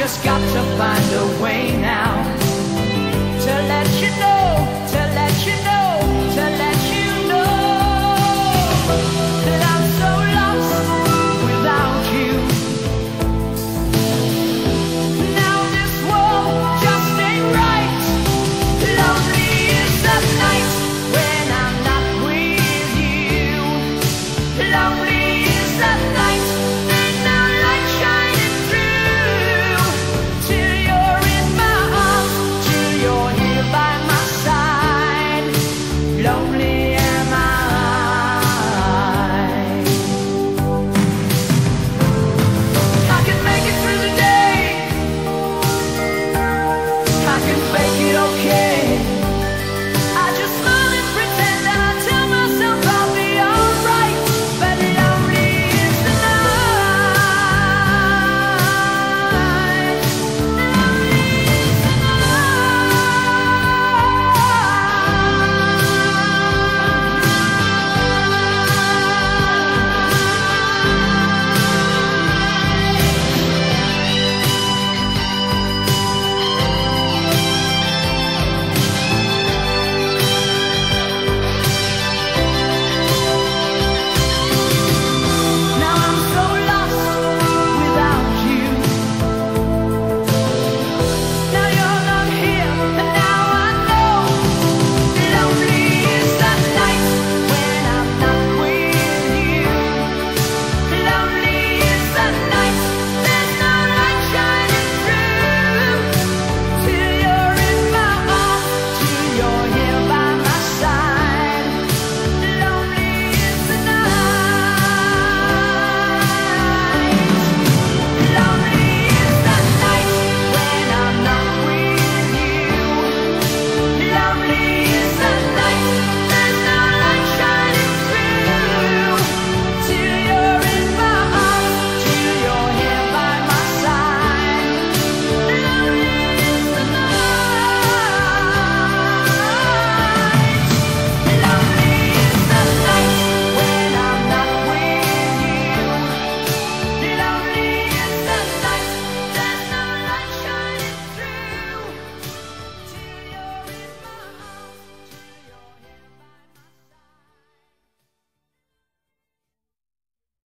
just got to find a way now to let you know.